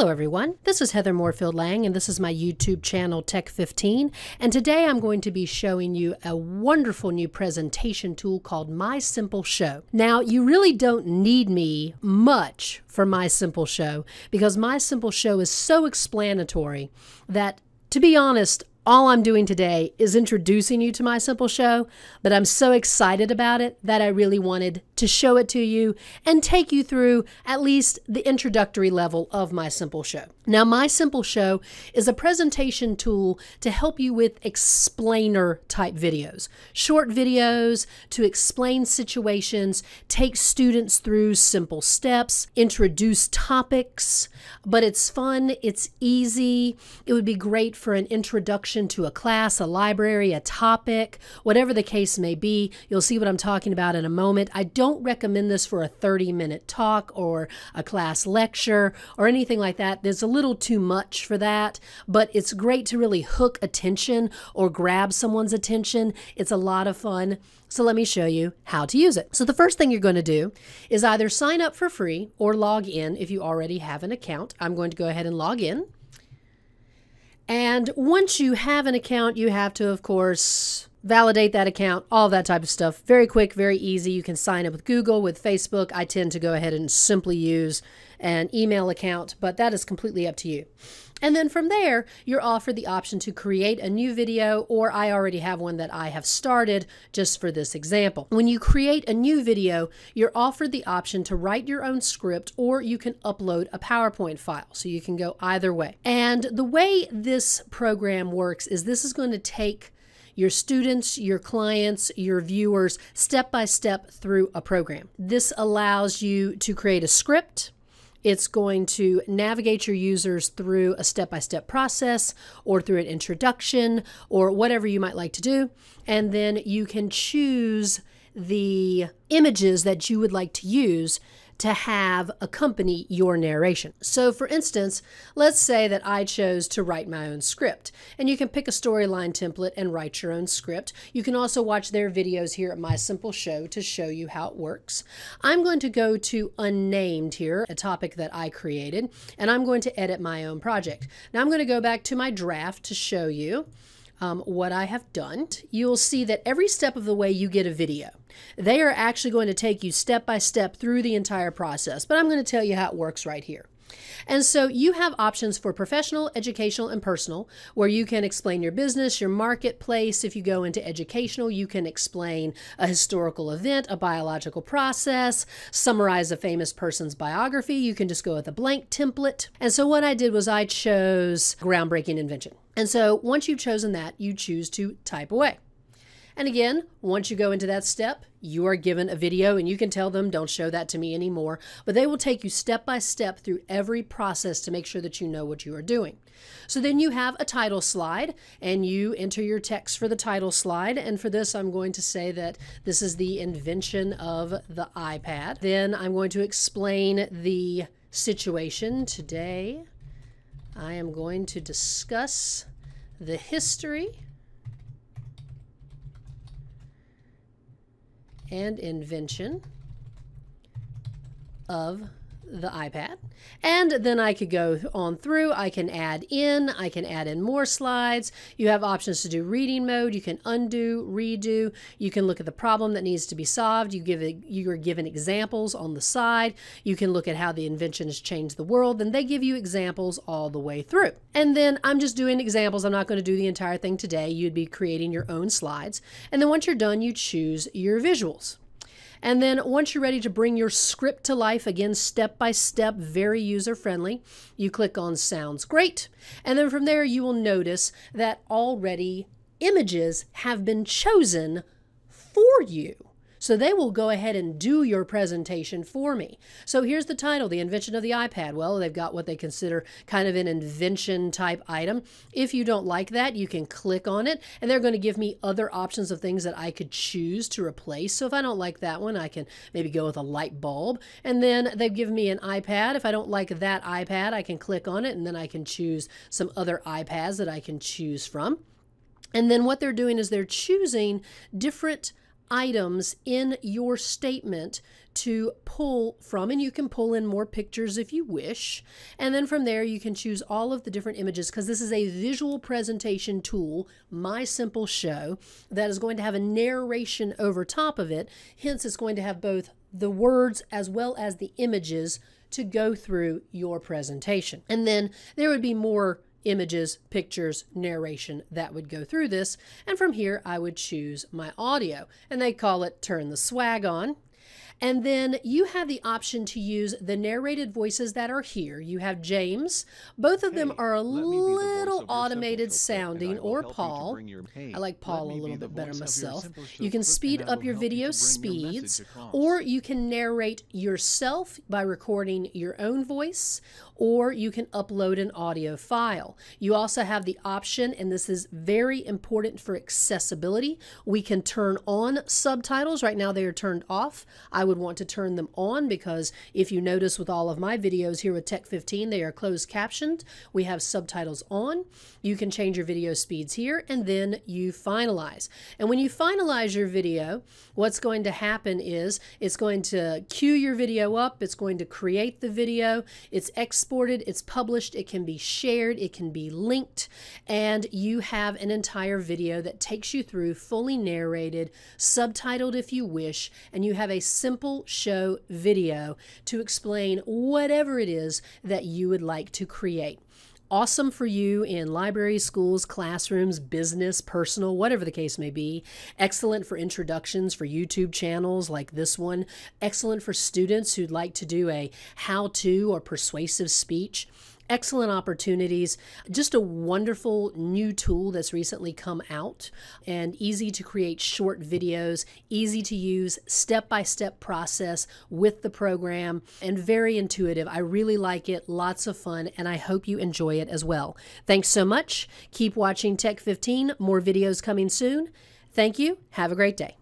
Hello, everyone. This is Heather Moorefield Lang, and this is my YouTube channel, Tech15. And today I'm going to be showing you a wonderful new presentation tool called My Simpleshow. Now, you really don't need me much for My Simpleshow because My Simpleshow is so explanatory that, to be honest, all I'm doing today is introducing you to my Simpleshow, but I'm so excited about it that I really wanted to show it to you and take you through at least the introductory level of my Simpleshow. Now, my Simpleshow is a presentation tool to help you with explainer type videos, short videos to explain situations, take students through simple steps, introduce topics, but it's fun, it's easy. It would be great for an introduction to a class, a library, a topic, whatever the case may be. You'll see what I'm talking about in a moment. I don't recommend this for a 30 minute talk or a class lecture or anything like that. There's a little too much for that, but it's great to really hook attention or grab someone's attention. It's a lot of fun. So let me show you how to use it. So the first thing you're going to do is either sign up for free or log in if you already have an account. I'm going to go ahead and log in. And once you have an account, you have to, of course, validate that account, all that type of stuff. Very quick, very easy. You can sign up with Google, with Facebook. I tend to go ahead and simply use an email account, but that is completely up to you. And then from there, you're offered the option to create a new video, or I already have one that I have started just for this example. When you create a new video, you're offered the option to write your own script, or you can upload a PowerPoint file. So you can go either way. And the way this program works is this is going to take your students, your clients, your viewers step by step through a program. This allows you to create a script it's going to navigate your users through a step by step process or through an introduction or whatever you might like to do. And then you can choose the images that you would like to use to have accompany your narration. So, for instance, let's say that I chose to write my own script, and you can pick a storyline template and write your own script. You can also watch their videos here at My Simpleshow to show you how it works. I'm going to go to Unnamed here, a topic that I created, and I'm going to edit my own project. Now, I'm going to go back to my draft to show you um, what I have done, you'll see that every step of the way you get a video. They are actually going to take you step by step through the entire process, but I'm going to tell you how it works right here. And so you have options for professional, educational, and personal, where you can explain your business, your marketplace. If you go into educational, you can explain a historical event, a biological process, summarize a famous person's biography. You can just go with a blank template. And so what I did was I chose groundbreaking invention. And so once you've chosen that, you choose to type away. And again, once you go into that step, you are given a video and you can tell them, don't show that to me anymore. But they will take you step by step through every process to make sure that you know what you are doing. So then you have a title slide and you enter your text for the title slide. And for this, I'm going to say that this is the invention of the iPad. Then I'm going to explain the situation today. I am going to discuss the history and invention of the iPad. And then I could go on through. I can add in, I can add in more slides. You have options to do reading mode. You can undo, redo. You can look at the problem that needs to be solved. You give it, you are given examples on the side. You can look at how the invention has changed the world. And they give you examples all the way through. And then I'm just doing examples. I'm not going to do the entire thing today. You'd be creating your own slides. And then once you're done, you choose your visuals. And then once you're ready to bring your script to life, again, step by step, very user friendly, you click on Sounds Great. And then from there, you will notice that already images have been chosen for you. So they will go ahead and do your presentation for me. So here's the title, The Invention of the iPad. Well, they've got what they consider kind of an invention type item. If you don't like that, you can click on it and they're going to give me other options of things that I could choose to replace. So if I don't like that one, I can maybe go with a light bulb. And then they've given me an iPad. If I don't like that iPad, I can click on it and then I can choose some other iPads that I can choose from. And then what they're doing is they're choosing different items in your statement to pull from, and you can pull in more pictures if you wish. And then from there, you can choose all of the different images because this is a visual presentation tool, My Simpleshow, that is going to have a narration over top of it. Hence, it's going to have both the words as well as the images to go through your presentation. And then there would be more images, pictures, narration that would go through this. And from here, I would choose my audio. And they call it Turn the Swag On. And then you have the option to use the narrated voices that are here. You have James. Both of them are a little automated sounding, or Paul. I like Paul a little bit better myself. You can speed up your video speeds, or you can narrate yourself by recording your own voice, or you can upload an audio file. You also have the option, and this is very important for accessibility, we can turn on subtitles. Right now they are turned off. I would want to turn them on because if you notice with all of my videos here with Tech 15, they are closed captioned. We have subtitles on. You can change your video speeds here and then you finalize. And when you finalize your video, what's going to happen is it's going to queue your video up, it's going to create the video, it's exported, it's published, it can be shared, it can be linked, and you have an entire video that takes you through fully narrated, subtitled if you wish, and you have a simple simple show video to explain whatever it is that you would like to create awesome for you in libraries, schools, classrooms, business, personal, whatever the case may be. Excellent for introductions for YouTube channels like this one. Excellent for students who'd like to do a how to or persuasive speech excellent opportunities. Just a wonderful new tool that's recently come out and easy to create short videos, easy to use, step by step process with the program, and very intuitive. I really like it, lots of fun, and I hope you enjoy it as well. Thanks so much. Keep watching Tech 15, more videos coming soon. Thank you. Have a great day.